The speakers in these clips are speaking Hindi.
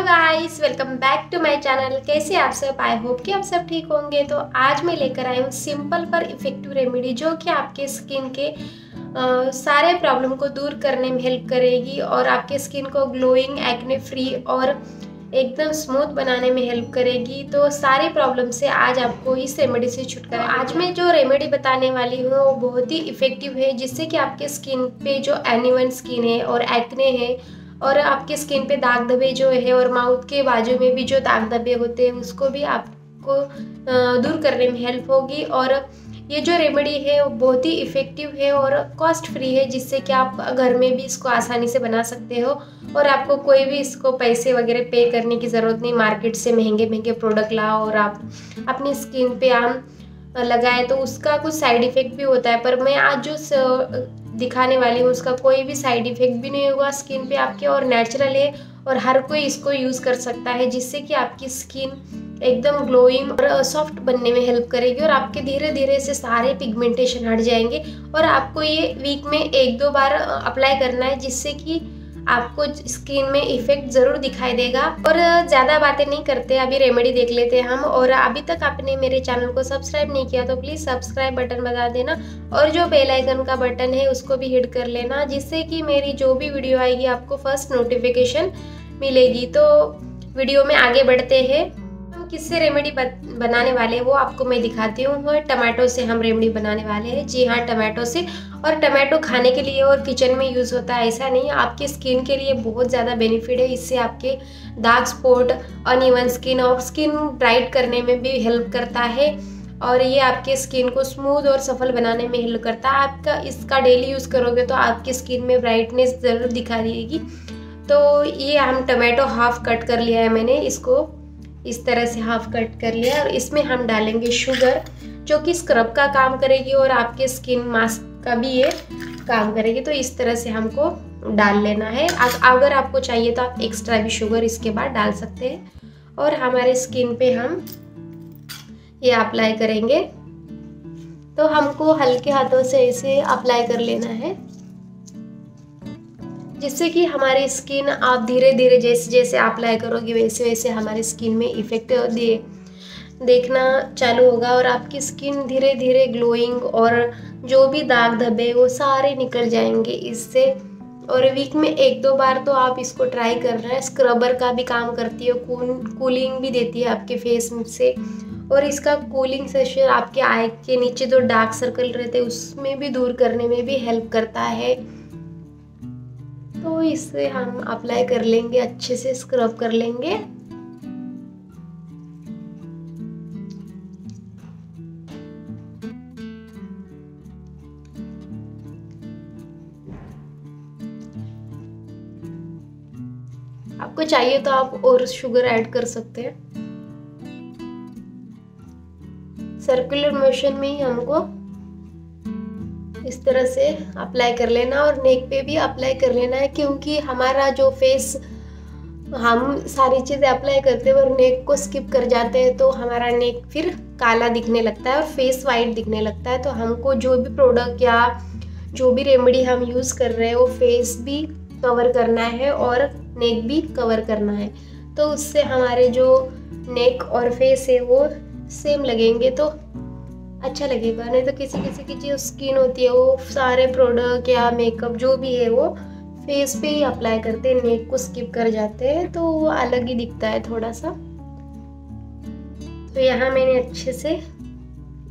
Hello guys welcome back to my channel कैसे आप सब? आई होप कि आप सब ठीक होंगे। तो आज मैं लेकर आई हूँ सिंपल पर इफ़ेक्टिव रेमेडी जो कि आपके स्किन के आ, सारे प्रॉब्लम को दूर करने में हेल्प करेगी और आपके स्किन को ग्लोइंग एक्ने फ्री और एकदम स्मूथ बनाने में हेल्प करेगी। तो सारी प्रॉब्लम से आज आपको इस रेमेडी से छुटकारा आज मैं जो रेमेडी बताने वाली हूँ वो बहुत ही इफ़ेक्टिव है जिससे कि आपके स्किन पे जो एनिवन स्किन है और एक्ने है और आपके स्किन पे दाग धब्बे जो है और माउथ के बाजू में भी जो दाग धब्बे होते हैं, उसको भी आपको दूर करने में हेल्प होगी। और ये जो रेमेडी है, वो बहुत ही इफ़ेक्टिव है और कॉस्ट फ्री है, जिससे कि आप घर में भी इसको आसानी से बना सकते हो। और आपको कोई भी इसको पैसे वगैरह पे करने की ज़रूरत नहीं मार्केट से महँगे महँगे प्रोडक्ट लाओ और आप अपनी स्किन पे आम लगाए तो उसका कुछ साइड इफ़ेक्ट भी होता है। पर मैं आज जो दिखाने वाली हूँ, उसका कोई भी साइड इफ़ेक्ट भी नहीं होगा स्किन पे आपके और नेचुरल है और हर कोई इसको यूज़ कर सकता है, जिससे कि आपकी स्किन एकदम ग्लोइंग और सॉफ्ट बनने में हेल्प करेगी और आपके धीरे धीरे से सारे पिगमेंटेशन हट जाएँगे और आपको ये वीक में एक दो बार अप्लाई करना है, जिससे कि आपको स्किन में इफ़ेक्ट ज़रूर दिखाई देगा। और ज़्यादा बातें नहीं करते, अभी रेमेडी देख लेते हैं हम। और अभी तक आपने मेरे चैनल को सब्सक्राइब नहीं किया तो प्लीज़ सब्सक्राइब बटन बता देना। और जो बेल आइकन का बटन है, उसको भी हिट कर लेना, जिससे कि मेरी जो भी वीडियो आएगी, आपको फ़र्स्ट नोटिफिकेशन मिलेगी। तो वीडियो में आगे बढ़ते हैं। किससे रेमेडी बनाने वाले हैं वो आपको मैं दिखाती हूँ। टमाटो से हम रेमेडी बनाने वाले हैं। जी हाँ टमाटो से। और टमाटो खाने के लिए और किचन में यूज़ होता है, ऐसा नहीं। आपके स्किन के लिए बहुत ज़्यादा बेनिफिट है। इससे आपके दाग स्पॉट अनइवन स्किन और स्किन ब्राइट करने में भी हेल्प करता है। और ये आपके स्किन को स्मूथ और सफल बनाने में हेल्प करता है। आपका इसका डेली यूज़ करोगे तो आपकी स्किन में ब्राइटनेस ज़रूर दिखा देगी। तो ये हम टमाटो हाफ़ कट कर लिया है मैंने इसको। इस तरह से हाफ़ कट कर लिया और इसमें हम डालेंगे शुगर जो कि स्क्रब का काम करेगी और आपके स्किन मास्क का भी ये काम करेगी। तो इस तरह से हमको डाल लेना है। अगर आपको चाहिए तो आप एक्स्ट्रा भी शुगर इसके बाद डाल सकते हैं। और हमारे स्किन पे हम ये अप्लाई करेंगे। तो हमको हल्के हाथों से इसे अप्लाई कर लेना है। जिससे कि हमारी स्किन आप धीरे धीरे जैसे जैसे अप्लाई करोगे, वैसे वैसे हमारी स्किन में इफ़ेक्ट दे, देखना चालू होगा और आपकी स्किन धीरे धीरे ग्लोइंग और जो भी दाग धब्बे वो सारे निकल जाएँगे इससे। और वीक में एक दो बार तो आप इसको ट्राई कर रहे हैं। स्क्रबर का भी काम करती है कूल कूलिंग भी देती है आपके फेस से। और इसका कूलिंग सेशन आपके आई के नीचे जो डार्क सर्कल रहते हैं, उसमें भी दूर करने में भी हेल्प करता है। तो इसे हम अप्लाई कर लेंगे, अच्छे से स्क्रब कर लेंगे। आपको चाहिए तो आप और शुगर ऐड कर सकते हैं। सर्कुलर मोशन में ही हमको इस तरह से अप्लाई कर लेना और नेक पे भी अप्लाई कर लेना है क्योंकि हमारा जो फेस हम सारी चीज़ें अप्लाई करते हैं और नेक को स्किप कर जाते हैं तो हमारा नेक फिर काला दिखने लगता है और फेस वाइट दिखने लगता है। तो हमको जो भी प्रोडक्ट या जो भी रेमेडी हम यूज़ कर रहे हैं, वो फेस भी कवर करना है और नेक भी कवर करना है। तो उससे हमारे जो नेक और फेस है, वो सेम लगेंगे। तो अच्छा लगेगा, नहीं तो किसी किसी की जो स्किन होती है, वो सारे प्रोडक्ट या मेकअप जो भी है वो फेस पे ही अप्लाई करते हैं नेक को स्किप कर जाते हैं तो वो अलग ही दिखता है थोड़ा सा तो यहाँ मैंने अच्छे से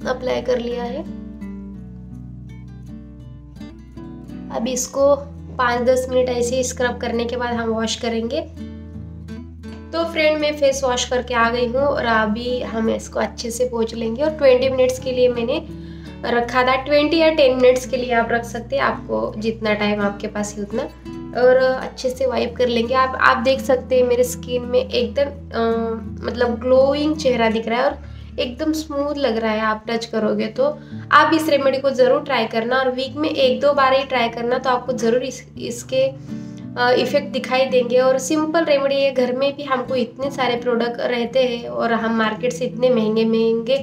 अप्लाई कर लिया है। अब इसको पाँच दस मिनट ऐसे स्क्रब करने के बाद हम वॉश करेंगे। तो फ्रेंड मैं फेस वॉश करके आ गई हूँ और अभी हम इसको अच्छे से पोछ लेंगे और 20 मिनट्स के लिए मैंने रखा था। 20 या 10 मिनट्स के लिए आप रख सकते हैं, आपको जितना टाइम आपके पास है उतना। और अच्छे से वाइप कर लेंगे। आप आप देख सकते हैं मेरे स्किन में एकदम मतलब ग्लोइंग चेहरा दिख रहा है और एकदम स्मूथ लग रहा है। आप टच करोगे तो आप इस रेमेडी को ज़रूर ट्राई करना और वीक में एक दो बार ही ट्राई करना तो आपको ज़रूर इस, इसके इफ़ेक्ट दिखाई देंगे और सिंपल रेमेडी है, घर में भी हमको इतने सारे प्रोडक्ट रहते हैं और हम मार्केट से इतने महँगे महँगे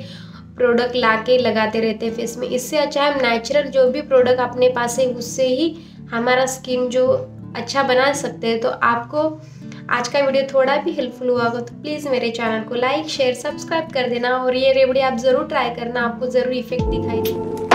प्रोडक्ट ला के लगाते रहते हैं फेस में। इससे अच्छा हम नेचुरल जो भी प्रोडक्ट अपने पास है, उससे ही हमारा स्किन जो अच्छा बना सकते हैं। तो आपको आज का वीडियो थोड़ा भी हेल्पफुल हुआ होगा तो प्लीज़ मेरे चैनल को लाइक शेयर सब्सक्राइब कर देना और ये रेमेडी आप ज़रूर ट्राई करना, आपको ज़रूर इफ़ेक्ट दिखाई देगा।